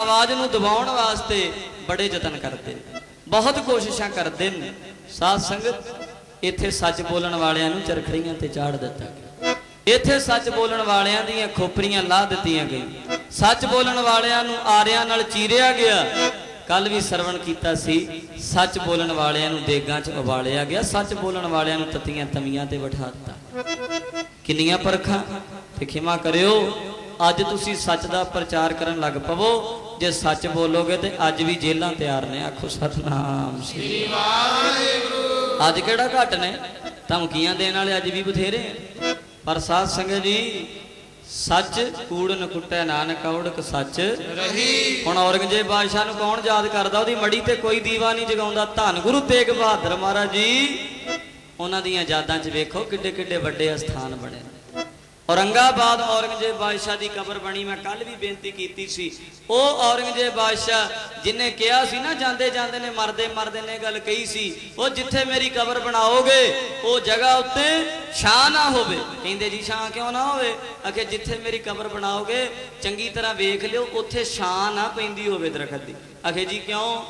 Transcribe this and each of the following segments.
ਆਵਾਜ਼ ਨੂੰ ਦਬਾਉਣ ਵਾਸਤੇ ਬੜੇ ਯਤਨ ਕਰਦੇ ਨੇ। ਬਹੁਤ ਕੋਸ਼ਿਸ਼ਾਂ ਕਰਦੇ ਨੇ। ਸਾਧ ਸੰਗਤ, ਇੱਥੇ ਸੱਚ ਬੋਲਣ ਵਾਲਿਆਂ ਨੂੰ ਚਰਖੜੀਆਂ ਤੇ ਚਾੜ ਦਿੱਤਾ ਗਿਆ। ਇੱਥੇ ਸੱਚ ਬੋਲਣ ਵਾਲਿਆਂ ਦੀਆਂ ਖੋਪਰੀਆਂ ਲਾ ਦਿੱਤੀਆਂ ਗਈਆਂ। ਸੱਚ ਬੋਲਣ ਵਾਲਿਆਂ ਨੂੰ ਆਰਿਆਂ ਨਾਲ ਚੀਰਿਆ ਗਿਆ। ਕੱਲ ਵੀ ਸਰਵਣ ਕੀਤਾ ਸੀ, ਸੱਚ ਬੋਲਣ ਵਾਲਿਆਂ ਨੂੰ ਦੇਗਾਂ 'ਚ ਉਬਾਲਿਆ ਗਿਆ। ਸੱਚ ਬੋਲਣ ਵਾਲਿਆਂ ਨੂੰ ਤਤੀਆਂ ਤਵੀਆਂ ਤੇ ਬਿਠਾ ਦਿੱਤਾ। ਕਿੰਨੀਆਂ ਪਰਖਾਂ ਤੇ ਖਿਮਾ ਕਰਿਓ। ਅੱਜ ਤੁਸੀਂ ਸੱਚ ਦਾ ਪ੍ਰਚਾਰ ਕਰਨ ਲੱਗ ਪਵੋ। ਜੇ ਸੱਚ ਬੋਲੋਗੇ ਤੇ ਅੱਜ ਵੀ ਜੇਲਾਂ ਤਿਆਰ ਨੇ, ਆਖੋ ਸਤਨਾਮ ਸ੍ਰੀ ਵਾਹਿਗੁਰੂ। ਅੱਜ ਕਿਹੜਾ ਘਟ ਨੇ? ਧਮਕੀਆਂ ਦੇਣ ਵਾਲੇ ਅੱਜ ਵੀ ਬਥੇਰੇ ਪਰ ਸਾਧ ਸੰਗਤ ਜੀ, ਸੱਚ ਕੂੜ ਨ ਕੁੱਟੈ ਨਾਨਕ, ਔੜਕ ਸੱਚ ਰਹੀ। ਹੁਣ ਔਰੰਗਜ਼ੇਬ ਬਾਦਸ਼ਾਹ ਨੂੰ ਕੌਣ ਯਾਦ ਕਰਦਾ? ਉਹਦੀ ਮੜੀ ਤੇ ਕੋਈ ਦੀਵਾ ਨਹੀਂ ਜਗਾਉਂਦਾ। ਧੰਨ ਗੁਰੂ ਤੇਗ ਬਹਾਦਰ ਮਹਾਰਾਜ ਜੀ, ਉਹਨਾਂ ਦੀਆਂ ਯਾਦਾਂ 'ਚ ਵੇਖੋ ਕਿੱਡੇ ਕਿੱਡੇ ਵੱਡੇ ਅਸਥਾਨ ਔਰੰਗਾਬਾਦ ਔਰੰਗਜ਼ੇਬ ਬਾਦਸ਼ਾਹ ਦੀ ਕਬਰ ਬਣੀ। ਮੈਂ ਕੱਲ ਵੀ ਬੇਨਤੀ ਕੀਤੀ ਸੀ। ਉਹ ਔਰੰਗਜ਼ੇਬ ਬਾਦਸ਼ਾਹ ਜਿਨੇ ਕਿਹਾ ਸੀ ਨਾ, ਜਾਂਦੇ ਜਾਂਦੇ ਨੇ, ਮਰਦੇ ਮਰਦੇ ਨੇ ਗੱਲ ਕਹੀ ਸੀ। ਉਹ ਜਿੱਥੇ ਮੇਰੀ ਕਬਰ ਬਣਾਓਗੇ, ਉਹ ਜਗ੍ਹਾ ਉੱਤੇ ਛਾਂ ਨਾ ਹੋਵੇ। ਕਹਿੰਦੇ ਜੀ ਛਾਂ ਕਿਉਂ ਨਾ ਹੋਵੇ? ਅਖੇ ਜਿੱਥੇ ਮੇਰੀ ਕਬਰ ਬਣਾਓਗੇ, ਚੰਗੀ ਤਰ੍ਹਾਂ ਵੇਖ ਲਿਓ, ਉੱਥੇ ਛਾਂ ਨਾ ਪੈਂਦੀ ਹੋਵੇ ਦਰਖਤ ਦੀ। ਅਖੇ ਜੀ ਕਿਉਂ?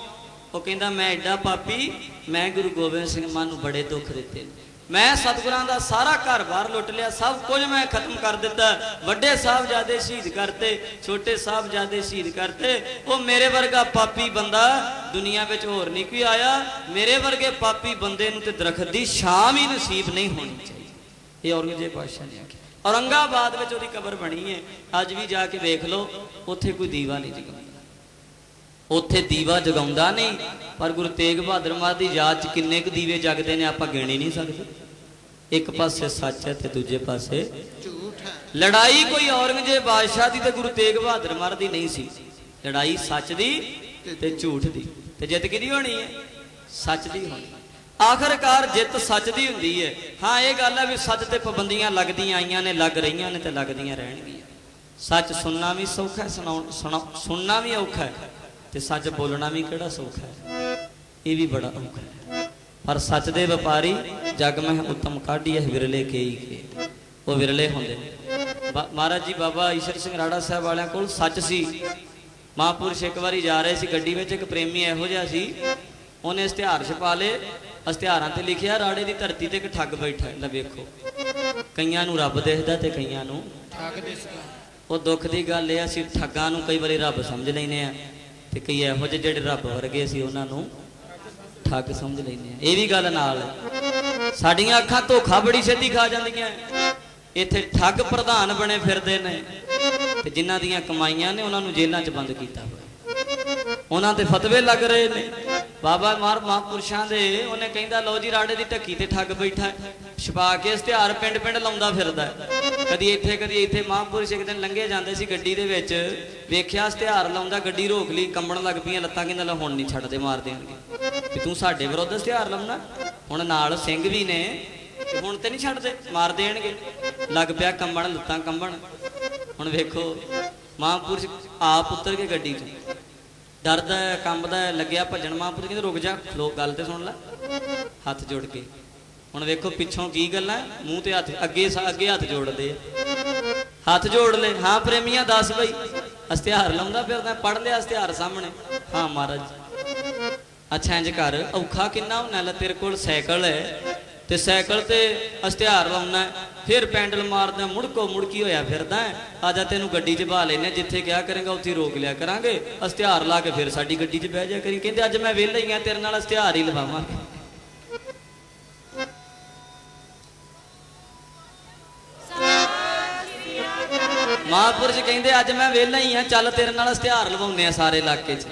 ਉਹ ਕਹਿੰਦਾ, ਮੈਂ ਐਡਾ ਪਾਪੀ, ਮੈਂ ਗੁਰੂ ਗੋਬਿੰਦ ਸਿੰਘ ਮਾਨ ਨੂੰ ਬੜੇ ਦੁੱਖ ਦਿੱਤੇ ਨੇ। ਮੈਂ ਸਤਿਗੁਰਾਂ ਦਾ ਸਾਰਾ ਘਰ-ਬਾਰ ਲੁੱਟ ਲਿਆ, ਸਭ ਕੁਝ ਮੈਂ ਖਤਮ ਕਰ ਦਿੱਤਾ। ਵੱਡੇ ਸਾਹਿਬਜ਼ਾਦੇ ਸ਼ਹੀਦ ਕਰਤੇ, ਛੋਟੇ ਸਾਹਿਬਜ਼ਾਦੇ ਸ਼ਹੀਦ ਕਰਤੇ। ਉਹ ਮੇਰੇ ਵਰਗਾ ਪਾਪੀ ਬੰਦਾ ਦੁਨੀਆ ਵਿੱਚ ਹੋਰ ਨਹੀਂ ਕੋਈ ਆਇਆ। ਮੇਰੇ ਵਰਗੇ ਪਾਪੀ ਬੰਦੇ ਨੂੰ ਤੇ ਦਰਖਤ ਦੀ ਛਾਂ ਵੀ ਨਸੀਬ ਨਹੀਂ ਹੋਣੀ ਚਾਹੀਦੀ। ਇਹ ਔਰੰਗਜ਼ੇਬ ਬਾਦਸ਼ਾਹ ਨੇ ਆਖਿਆ। ਔਰੰਗਾਬਾਦ ਵਿੱਚ ਉਹਦੀ ਕਬਰ ਬਣੀ ਹੈ। ਅੱਜ ਵੀ ਜਾ ਕੇ ਵੇਖ ਲਓ, ਉੱਥੇ ਕੋਈ ਦੀਵਾ ਨਹੀਂ ਜਗਾਉਂਦਾ ਉੱਥੇ ਦੀਵਾ ਜਗਾਉਂਦਾ ਨਹੀਂ। ਪਰ ਗੁਰੂ ਤੇਗ ਬਹਾਦਰ ਮਹਾਰਾਜ ਦੀ ਯਾਦ 'ਚ ਕਿੰਨੇ ਕੁ ਦੀਵੇ ਜਗਦੇ ਨੇ ਆਪਾਂ ਗਿਣ ਨਹੀਂ ਸਕਦੇ। ਇੱਕ ਪਾਸੇ ਸੱਚ ਹੈ ਤੇ ਦੂਜੇ ਪਾਸੇ ਝੂਠ ਹੈ। ਲੜਾਈ ਕੋਈ ਔਰੰਗਜ਼ੇਬ ਬਾਦਸ਼ਾਹ ਦੀ ਤੇ ਗੁਰੂ ਤੇਗ ਬਹਾਦਰ ਮਹਾਰਾਜ ਦੀ ਨਹੀਂ ਸੀ। ਲੜਾਈ ਸੱਚ ਦੀ ਤੇ ਝੂਠ ਦੀ। ਤੇ ਜਿੱਤ ਕਿਹਦੀ ਹੋਣੀ ਹੈ? ਸੱਚ ਦੀ ਹੋਣੀ। ਆਖਰਕਾਰ ਜਿੱਤ ਸੱਚ ਦੀ ਹੁੰਦੀ ਹੈ। ਹਾਂ, ਇਹ ਗੱਲ ਹੈ ਵੀ ਸੱਚ ਤੇ ਪਾਬੰਦੀਆਂ ਲੱਗਦੀਆਂ ਆਈਆਂ ਨੇ, ਲੱਗ ਰਹੀਆਂ ਨੇ ਤੇ ਲੱਗਦੀਆਂ ਰਹਿਣਗੀਆਂ। ਸੱਚ ਸੁਣਨਾ ਵੀ ਸੌਖਾ ਹੈ, ਸੁਣਾਉਣ ਸੁਣਾ- ਸੁਣਨਾ ਵੀ ਔਖਾ ਹੈ। ਤੇ ਸੱਚ ਬੋਲਣਾ ਵੀ ਕਿਹੜਾ ਸੌਖਾ ਹੈ? ਇਹ ਵੀ ਬੜਾ ਔਖਾ ਹੈ। ਪਰ ਸੱਚ ਦੇ ਵਪਾਰੀ ਜਗ ਮਹਿ ਉਤਮ ਹੈ ਵਿਰਲੇ ਕੇਈ ਕੇ ਉਹ ਵਿਰਲੇ ਹੁੰਦੇ ਮਹਾਰਾਜ ਜੀ, ਬਾਬਾ ਈਸ਼ਰ ਸਿੰਘ ਰਾੜਾ ਸਾਹਿਬ ਵਾਲਿਆਂ ਕੋਲ ਸੱਚ ਸੀ। ਮਹਾਂਪੁਰਸ਼ ਇੱਕ ਵਾਰੀ ਜਾ ਰਹੇ ਸੀ, ਗੱਡੀ ਵਿੱਚ ਇੱਕ ਪ੍ਰੇਮੀ ਇਹੋ ਜਿਹਾ ਸੀ। ਉਹਨੇ ਇਸ਼ਤਿਹਾਰ ਛਪਾ ਲਏ। ਇਸ਼ਤਿਹਾਰਾਂ ਤੇ ਲਿਖਿਆ, ਰਾੜੇ ਦੀ ਧਰਤੀ ਤੇ ਇੱਕ ਠੱਗ ਬੈਠਾ ਲੈ ਵੇਖੋ। ਕਈਆਂ ਨੂੰ ਰੱਬ ਦੇਖਦਾ ਤੇ ਕਈਆਂ ਨੂੰ ਠੱਗ ਦਿਸਦਾ ਉਹ ਦੁੱਖ ਦੀ ਗੱਲ ਇਹ ਅਸੀਂ ਠੱਗਾਂ ਨੂੰ ਕਈ ਵਾਰੀ ਰੱਬ ਸਮਝ ਲੈਨੇ ਆ। ਤੇ ਕਈ ਇਹੋ ਜਿਹੇ ਜਿਹੜੇ ਰੱਬ ਵਰਗੇ ਸੀ ਉਹਨਾਂ ਨੂੰ ਠੱਗ ਸਮਝ ਲੈਂਦੇ ਆ ਇਹ ਵੀ ਗੱਲ ਨਾਲ ਸਾਡੀਆਂ ਅੱਖਾਂ ਧੋਖਾ ਬੜੀ ਛੇਤੀ ਖਾ ਜਾਂਦੀਆਂ ਇੱਥੇ ਠੱਗ ਪ੍ਰਧਾਨ ਬਣੇ ਫਿਰਦੇ ਨੇ। ਤੇ ਜਿਨ੍ਹਾਂ ਦੀਆਂ ਕਮਾਈਆਂ ਨੇ ਉਹਨਾਂ ਨੂੰ ਜੇਲ੍ਹਾਂ 'ਚ ਬੰਦ ਕੀਤਾ ਹੋਇਆ। ਉਹਨਾਂ ਤੇ ਫਤਵੇ ਲੱਗ ਰਹੇ ਨੇ। ਬਾਬਾ ਮਾਰ ਮਹਾਂਪੁਰਸ਼ਾਂ ਦੇ ਉਹਨੇ ਕਹਿੰਦਾ ਲੋ ਜੀ, ਰਾੜੇ ਦੀ ਢੱਕੀ ਤੇ ਠੱਗ ਬੈਠਾ ਹੈ। ਛਪਾ ਕੇ ਇਸ਼ਤਿਹਾਰ ਪਿੰਡ ਪਿੰਡ ਲਾਉਂਦਾ ਫਿਰਦਾ ਕਦੀ ਇੱਥੇ ਕਦੀ ਇੱਥੇ ਮਹਾਂਪੁਰਸ਼ ਇੱਕ ਦਿਨ ਲੰਘੇ ਜਾਂਦੇ ਸੀ ਗੱਡੀ ਦੇ ਵਿੱਚ। ਵੇਖਿਆ ਇਸ਼ਤਿਹਾਰ ਲਾਉਂਦਾ, ਗੱਡੀ ਰੋਕ ਲਈ, ਕੰਬਣ ਲੱਗ ਪਈਆਂ, ਲੱਤਾਂ ਕਹਿੰਦਾ, ਲੈ ਹੁਣ ਨਹੀਂ ਛੱਡਦੇ, ਮਾਰ ਦੇਣਗੇ। ਵੀ ਤੂੰ ਸਾਡੇ ਵਿਰੁੱਧ ਇਸ਼ਤਿਹਾਰ ਲਾਉਣਾ? ਹੁਣ ਨਾਲ ਸਿੰਘ ਵੀ ਨੇ, ਤੇ ਹੁਣ ਤੇ ਨਹੀਂ ਛੱਡਦੇ, ਮਾਰ ਦੇਣਗੇ। ਲੱਗ ਪਿਆ ਕੰਬਣ, ਲੱਤਾਂ ਕੰਬਣ। ਹੁਣ ਵੇਖੋ ਮਹਾਂਪੁਰਸ਼ ਆਪ ਉਤਰ ਕੇ ਗੱਡੀ 'ਚ। ਡਰਦਾ ਕੰਬਦਾ ਲੱਗਿਆ ਭੱਜਣ। ਮਹਾਂਪੁਰਸ਼ ਕਹਿੰਦੇ, ਰੁਕ ਜਾ ਖਲੋ ਗੱਲ ਤੇ ਸੁਣ ਲੈ। ਹੱਥ ਜੋੜ ਕੇ। ਹੁਣ ਵੇਖੋ ਪਿੱਛੋਂ ਕੀ ਗੱਲਾਂ, ਮੂੰਹ ਤੇ ਹੱਥ, ਅੱਗੇ ਅੱਗੇ ਹੱਥ ਜੋੜਦੇ ਆ। ਹੱਥ ਜੋੜ ਲੈ। ਹਾਂ ਪ੍ਰੇਮੀਆਂ, ਦੱਸ ਬਈ। ਅਸ਼ਤਿਹਾਰ ਲਾਉਂਦਾ ਫਿਰਦਾ ਪੜ ਲਿਆ ਅਸ਼ਤਿਹਾਰ ਸਾਹਮਣੇ। ਹਾਂ ਮਹਾਰਾਜ ਅੱਛਾ, ਇੰਜ ਕਰ। ਔਖਾ ਕਿੰਨਾ ਹੁੰਦਾ ਲੈ, ਤੇਰੇ ਕੋਲ ਸਾਈਕਲ ਹੈ ਤੇ ਸਾਈਕਲ ਤੇ ਅਸ਼ਤਿਹਾਰ ਲਾਉਣਾ ਫਿਰ ਪੈਂਡਲ ਮਾਰਦਾ ਮੁੜਕੋ ਮੁੜਕੀ ਹੋਇਆ ਫਿਰਦਾ ਹੈ। ਤੈਨੂੰ ਗੱਡੀ 'ਚ ਬਹਾ ਲੈਨੇ ਜਿੱਥੇ ਕਿਹਾ ਕਰੇਗਾ, ਉੱਥੇ ਰੋਕ ਲਿਆ ਕਰਾਂਗੇ। ਅਸ਼ਤਿਹਾਰ ਲਾ ਕੇ ਫਿਰ ਸਾਡੀ ਗੱਡੀ 'ਚ ਬਹਿ ਜਾ ਕਰੀ। ਕਹਿੰਦੇ, ਅੱਜ ਮੈਂ ਵਿਹਲਾ ਹੀ ਆ ਤੇਰੇ ਨਾਲ ਅਸ਼ਤਿਹਾਰ ਹੀ ਲਵਾਵਾਂ ਮਹਾਂਪੁਰਸ਼ ਕਹਿੰਦੇ, ਅੱਜ ਮੈਂ ਵਿਹਲਾ ਹੀ ਆ ਚੱਲ ਤੇਰੇ ਨਾਲ ਇਸ਼ਤਿਹਾਰ ਲਵਾਉਂਦੇ ਆ ਸਾਰੇ ਇਲਾਕੇ 'ਚ।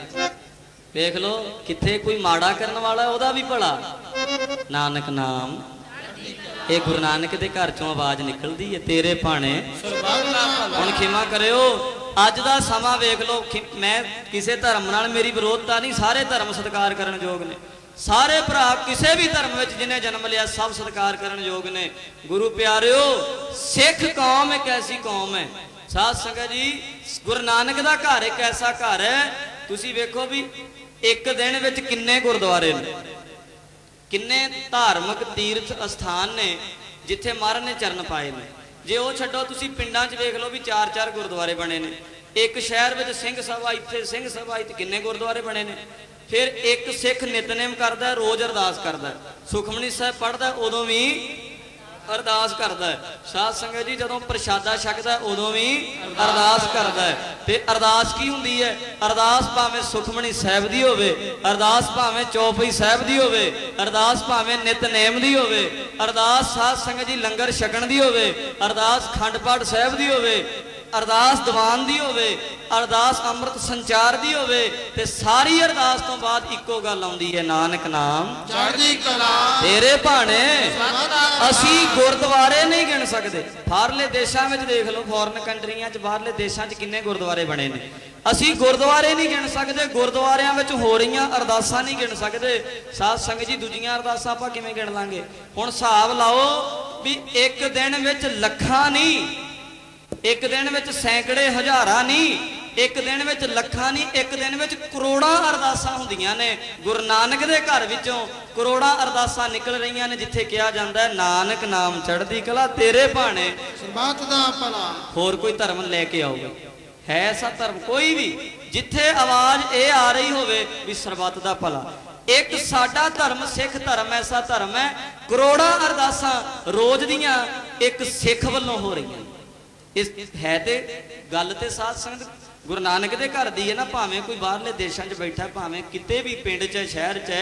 ਵੇਖ ਲੋ ਕਿੱਥੇ ਕੋਈ ਮਾੜਾ ਕਰਨ ਵਾਲਾ, ਉਹਦਾ ਵੀ ਭਲਾ। ਨਾਨਕ ਨਾਮ। ਇਹ ਗੁਰੂ ਨਾਨਕ ਦੇ ਘਰ ਚੋਂ ਆਵਾਜ਼ ਨਿਕਲਦੀ ਹੈ, ਤੇਰੇ ਭਾਣੇ। ਹੁਣ ਖਿਮਾ ਕਰਿਓ, ਅੱਜ ਦਾ ਸਮਾਂ ਵੇਖ ਲਓ ਮੈਂ ਕਿਸੇ ਧਰਮ ਨਾਲ ਮੇਰੀ ਵਿਰੋਧਤਾ ਨਹੀਂ, ਸਾਰੇ ਧਰਮ ਸਤਿਕਾਰ ਕਰਨ ਯੋਗ ਨੇ। ਸਾਰੇ ਭਰਾ ਕਿਸੇ ਵੀ ਧਰਮ ਵਿੱਚ ਜਿਨੇ ਜਨਮ ਲਿਆ, ਸਭ ਸਤਿਕਾਰ ਕਰਨ ਯੋਗ ਨੇ। ਗੁਰੂ ਪਿਆਰਿਓ, ਸਿੱਖ ਕੌਮ ਇੱਕ ਐਸੀ ਕੌਮ ਹੈ ਸਾਧ ਸੰਗਤ ਜੀ, ਗੁਰੂ ਨਾਨਕ ਦਾ ਘਰ ਇੱਕ ਐਸਾ ਘਰ ਹੈ, ਤੁਸੀਂ ਵੇਖੋ ਵੀ ਇੱਕ ਦਿਨ ਵਿੱਚ ਕਿੰਨੇ ਗੁਰਦੁਆਰੇ ਨੇ। ਕਿੰਨੇ ਧਾਰਮਿਕ ਤੀਰਥ ਅਸਥਾਨ ਨੇ ਜਿੱਥੇ ਮਹਾਰਾਜ ਨੇ ਚਰਨ ਪਾਏ ਨੇ। ਜੇ ਉਹ ਛੱਡੋ, ਤੁਸੀਂ ਪਿੰਡਾਂ 'ਚ ਵੇਖ ਲਓ ਵੀ ਚਾਰ ਚਾਰ ਗੁਰਦੁਆਰੇ ਬਣੇ ਨੇ। ਇੱਕ ਸ਼ਹਿਰ ਵਿੱਚ ਸਿੰਘ ਸਭਾ, ਇੱਥੇ ਸਿੰਘ ਸਭਾ, ਇੱਥੇ ਕਿੰਨੇ ਗੁਰਦੁਆਰੇ ਬਣੇ ਨੇ। ਫਿਰ ਇੱਕ ਸਿੱਖ ਨਿਤਨੇਮ ਕਰਦਾ, ਰੋਜ਼ ਅਰਦਾਸ ਕਰਦਾ। ਸੁਖਮਨੀ ਸਾਹਿਬ ਪੜ੍ਹਦਾ, ਉਦੋਂ ਵੀ ਅਰਦਾਸ ਕਰਦਾ ਹੈ। ਸਾਧ ਸੰਗਤ ਜੀ, ਜਦੋਂ ਪ੍ਰਸ਼ਾਦਾ ਛਕਦਾ ਉਦੋਂ ਵੀ ਅਰਦਾਸ ਕਰਦਾ ਹੈ ਤੇ ਅਰਦਾਸ ਕੀ ਹੁੰਦੀ ਹੈ ਅਰਦਾਸ ਭਾਵੇਂ ਸੁਖਮਨੀ ਸਾਹਿਬ ਦੀ ਹੋਵੇ, ਅਰਦਾਸ ਭਾਵੇਂ ਚੌਪਈ ਸਾਹਿਬ ਦੀ ਹੋਵੇ, ਅਰਦਾਸ ਭਾਵੇਂ ਨਿਤਨੇਮ ਦੀ ਹੋਵੇ, ਅਰਦਾਸ ਸਾਧ ਸੰਗਤ ਜੀ ਲੰਗਰ ਛਕਣ ਦੀ ਹੋਵੇ, ਅਰਦਾਸ ਖੰਡ ਪਾਠ ਸਾਹਿਬ ਦੀ ਹੋਵੇ, ਅਰਦਾਸ ਦੀਵਾਨ ਦੀ ਹੋਵੇ ਅਰਦਾਸ ਅੰਮ੍ਰਿਤ ਸੰਚਾਰ ਦੀ ਹੋਵੇ ਤੇ ਸਾਰੀ ਅਰਦਾਸ ਤੋਂ ਬਾਅਦ ਇੱਕੋ ਗੱਲ ਆਉਂਦੀ ਹੈ ਨਾਨਕ ਨਾਮ। ਚੜ੍ਹਦੀ ਕਲਾ। ਤੇਰੇ ਭਾਣੇ ਅਸੀਂ ਗੁਰਦੁਆਰੇ ਨਹੀਂ ਗਿਣ ਸਕਦੇ। ਬਾਹਰਲੇ ਦੇਸ਼ਾਂ ਵਿੱਚ ਦੇਖ ਲਓ ਫੋਰਨ ਕੰਟਰੀਆਂ 'ਚ ਬਾਹਰਲੇ ਦੇਸ਼ਾਂ 'ਚ ਕਿੰਨੇ ਗੁਰਦੁਆਰੇ ਬਣੇ ਨੇ। ਅਸੀਂ ਗੁਰਦੁਆਰੇ ਨਹੀਂ ਗਿਣ ਸਕਦੇ ਗੁਰਦੁਆਰਿਆਂ ਵਿੱਚ ਹੋ ਰਹੀਆਂ ਅਰਦਾਸਾਂ ਨਹੀਂ ਗਿਣ ਸਕਦੇ। ਸਾਧ ਸੰਗਤ ਜੀ ਦੂਜੀਆਂ ਅਰਦਾਸਾਂ ਆਪਾਂ ਕਿਵੇਂ ਗਿਣ ਲਾਂਗੇ? ਹੁਣ ਹਿਸਾਬ ਲਾਓ ਵੀ ਇੱਕ ਦਿਨ ਵਿੱਚ ਲੱਖਾਂ ਨਹੀਂ ਇੱਕ ਦਿਨ ਵਿੱਚ ਸੈਂਕੜੇ ਹਜ਼ਾਰਾਂ ਨਹੀਂ ਇੱਕ ਦਿਨ ਵਿੱਚ ਲੱਖਾਂ ਨਹੀਂ ਇੱਕ ਦਿਨ ਵਿੱਚ ਕਰੋੜਾਂ ਅਰਦਾਸਾਂ ਹੁੰਦੀਆਂ ਨੇ। ਗੁਰੂ ਨਾਨਕ ਦੇ ਘਰ ਵਿੱਚੋਂ ਕਰੋੜਾਂ ਅਰਦਾਸਾਂ ਨਿਕਲ ਰਹੀਆਂ ਨੇ ਜਿੱਥੇ ਕਿਹਾ ਜਾਂਦਾ ਹੈ ਨਾਨਕ ਨਾਮ ਚੜ੍ਹਦੀ ਕਲਾ ਤੇਰੇ ਭਾਣੇ। ਸਰਬੱਤ ਦਾ ਭਲਾ। ਹੋਰ ਕੋਈ ਧਰਮ ਲੈ ਕੇ ਆਓਗੇ ਹੈ ਐਸਾ ਧਰਮ ਕੋਈ ਵੀ। ਜਿੱਥੇ ਆਵਾਜ਼ ਇਹ ਆ ਰਹੀ ਹੋਵੇ ਵੀ ਸਰਬੱਤ ਦਾ ਭਲਾ। ਇੱਕ ਸਾਡਾ ਧਰਮ ਸਿੱਖ ਧਰਮ ਐਸਾ ਧਰਮ ਹੈ ਕਰੋੜਾਂ ਅਰਦਾਸਾਂ ਰੋਜ਼ ਦੀਆਂ ਇੱਕ ਸਿੱਖ ਵੱਲੋਂ ਹੋ ਰਹੀਆਂ। ਇਸ ਹੈ ਤੇ ਗੱਲ ਤੇ ਸਾਧ ਸੰਗਤ ਗੁਰੂ ਨਾਨਕ ਦੇ ਘਰ ਦੀ ਹੈ ਨਾ, ਭਾਵੇਂ ਕੋਈ ਬਾਹਰਲੇ ਦੇਸ਼ਾਂ 'ਚ ਬੈਠਾ, ਭਾਵੇਂ ਕਿਤੇ ਵੀ ਪਿੰਡ 'ਚ, ਸ਼ਹਿਰ 'ਚ,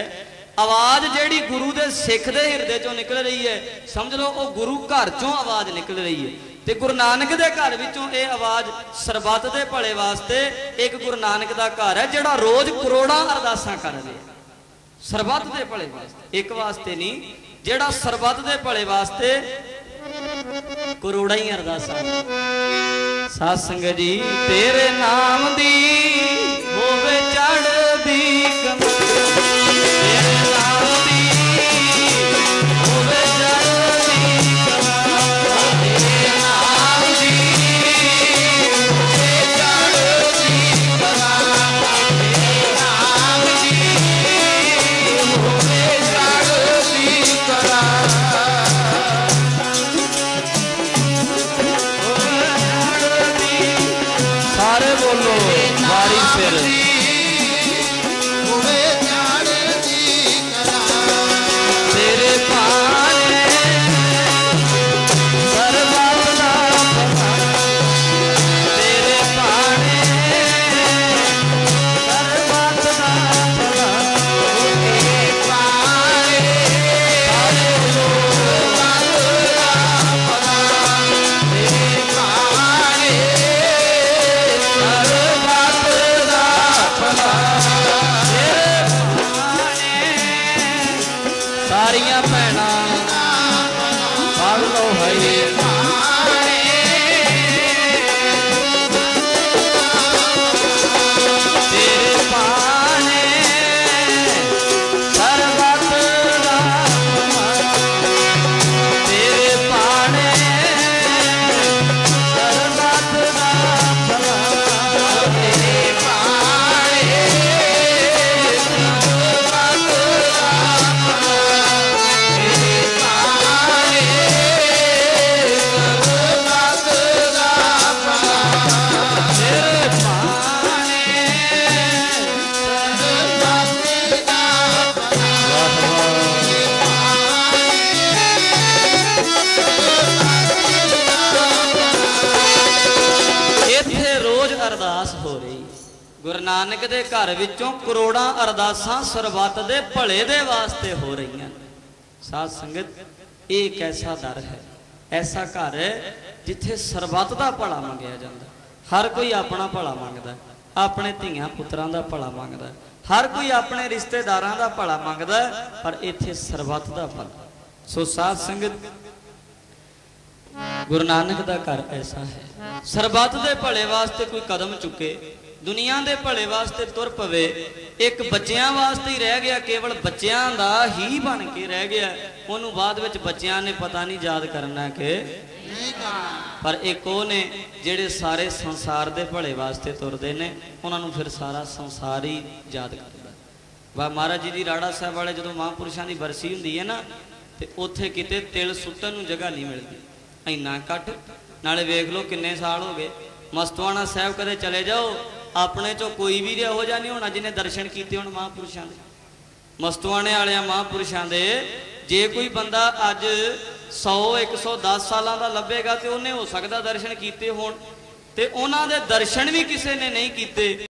ਆਵਾਜ਼ ਜਿਹੜੀ ਗੁਰੂ ਦੇ ਸਿੱਖ ਦੇ ਹਿਰਦੇ 'ਚੋਂ ਨਿਕਲ ਰਹੀ ਹੈ, ਸਮਝ ਲਓ, ਉਹ ਗੁਰੂ ਘਰ 'ਚੋਂ ਆਵਾਜ਼ ਨਿਕਲ ਰਹੀ ਹੈ। ਤੇ ਗੁਰੂ ਨਾਨਕ ਦੇ ਘਰ ਵਿੱਚੋਂ ਇਹ ਆਵਾਜ਼ ਸਰਬੱਤ ਦੇ ਭਲੇ ਵਾਸਤੇ ਇੱਕ ਗੁਰੂ ਨਾਨਕ ਦਾ ਘਰ ਹੈ, ਜਿਹੜਾ ਰੋਜ਼ ਕਰੋੜਾਂ ਅਰਦਾਸਾਂ ਕਰ ਰਿਹਾ ਸਰਬੱਤ ਦੇ ਭਲੇ ਵਾਸਤੇ, ਇੱਕ ਵਾਸਤੇ ਨਹੀਂ, ਜਿਹੜਾ ਸਰਬੱਤ ਦੇ ਭਲੇ ਵਾਸਤੇ ਕਰੋੜਾਂ ਹੀ ਅਰਦਾਸਾਂ ਸਾਧ ਸੰਗਤ ਜੀ ਤੇਰੇ ਨਾਮ ਦੀ ਹੋਵੇ ਰੋਜ਼ ਅਰਦਾਸ ਹੋ ਰਹੀ। ਗੁਰੂ ਨਾਨਕ ਦੇ ਘਰ ਵਿੱਚੋਂ ਕਰੋੜਾਂ ਅਰਦਾਸਾਂ ਸਰਬੱਤ ਦੇ ਭਲੇ ਦੇ ਵਾਸਤੇ ਹੋ ਰਹੀਆਂ ਸਾਧ ਸੰਗਤ, ਇਹ ਇੱਕ ਐਸਾ ਦਰ ਹੈ। ਐਸਾ ਘਰ ਹੈ ਜਿੱਥੇ ਸਰਬੱਤ ਦਾ ਭਲਾ ਮੰਗਿਆ ਜਾਂਦਾ। ਹਰ ਕੋਈ ਆਪਣਾ ਭਲਾ ਮੰਗਦਾ, ਆਪਣੇ ਧੀਆਂ ਪੁੱਤਰਾਂ ਦਾ ਭਲਾ ਮੰਗਦਾ, ਹਰ ਕੋਈ ਆਪਣੇ ਰਿਸ਼ਤੇਦਾਰਾਂ ਦਾ ਭਲਾ ਮੰਗਦਾ, ਪਰ ਇੱਥੇ ਸਰਬੱਤ ਦਾ ਭਲਾ। ਸੋ ਸਾਧ ਸੰਗਤ ਗੁਰੂ ਨਾਨਕ ਦਾ ਘਰ ਐਸਾ ਹੈ। ਸਰਬੱਤ ਦੇ ਭਲੇ ਵਾਸਤੇ ਕੋਈ ਕਦਮ ਚੁੱਕੇ, ਦੁਨੀਆ ਦੇ ਭਲੇ ਵਾਸਤੇ ਤੁਰ ਪਵੇ, ਇੱਕ ਬੱਚਿਆਂ ਵਾਸਤੇ ਹੀ ਰਹਿ ਗਿਆ, ਕੇਵਲ ਬੱਚਿਆਂ ਦਾ ਹੀ ਬਣ ਕੇ ਰਹਿ ਗਿਆ। ਉਹਨੂੰ ਬਾਅਦ ਵਿੱਚ ਬੱਚਿਆਂ ਨੇ ਪਤਾ ਨਹੀਂ ਯਾਦ ਕਰਨਾ ਕਿ ਨਹੀਂ ਗਾਣਾ ਪਰ ਇੱਕ ਉਹ ਨੇ ਜਿਹੜੇ ਸਾਰੇ ਸੰਸਾਰ ਦੇ ਭਲੇ ਵਾਸਤੇ ਤੁਰਦੇ ਨੇ, ਉਹਨਾਂ ਨੂੰ ਫਿਰ ਸਾਰਾ ਸੰਸਾਰ ਹੀ ਯਾਦ ਕਰਦਾ। ਵਾ ਮਹਾਰਾਜ ਜੀ ਦੀ ਰਾੜਾ ਸਾਹਿਬ ਵਾਲੇ ਜਦੋਂ ਮਹਾਂਪੁਰਸ਼ਾਂ ਦੀ ਬਰਸੀ ਹੁੰਦੀ ਹੈ ਨਾ, ਤੇ ਉੱਥੇ ਕਿਤੇ ਤਿਲ ਸੁੱਟਣ ਨੂੰ ਜਗ੍ਹਾ ਨਹੀਂ ਮਿਲਦੀ। ਇੰਨਾ ਕੱਟ ਨਾਲੇ ਵੇਖ ਲਓ ਕਿੰਨੇ ਸਾਲ ਹੋ ਗਏ। ਮਸਤਵਾਣਾ ਸਾਹਿਬ ਕਦੇ ਚਲੇ ਜਾਓ, ਆਪਣੇ ਚੋਂ ਕੋਈ ਵੀ ਇਹੋ ਜਿਹਾ ਨਹੀਂ ਹੋਣਾ ਜਿਹਨੇ ਦਰਸ਼ਨ ਕੀਤੇ ਹੋਣ ਮਹਾਂਪੁਰਸ਼ਾਂ ਦੇ। ਮਸਤਵਾਣੇ ਵਾਲਿਆਂ ਮਹਾਂਪੁਰਸ਼ਾਂ ਦੇ, ਜੇ ਕੋਈ ਬੰਦਾ ਅੱਜ 100 110 ਸਾਲਾਂ ਦਾ ਲੱਭੇਗਾ ਤੇ ਉਹਨੇ ਹੋ ਸਕਦਾ ਦਰਸ਼ਨ ਕੀਤੇ ਹੋਣ। ਤੇ ਉਹਨਾਂ ਦੇ ਦਰਸ਼ਨ ਵੀ ਕਿਸੇ ਨੇ ਨਹੀਂ ਕੀਤੇ।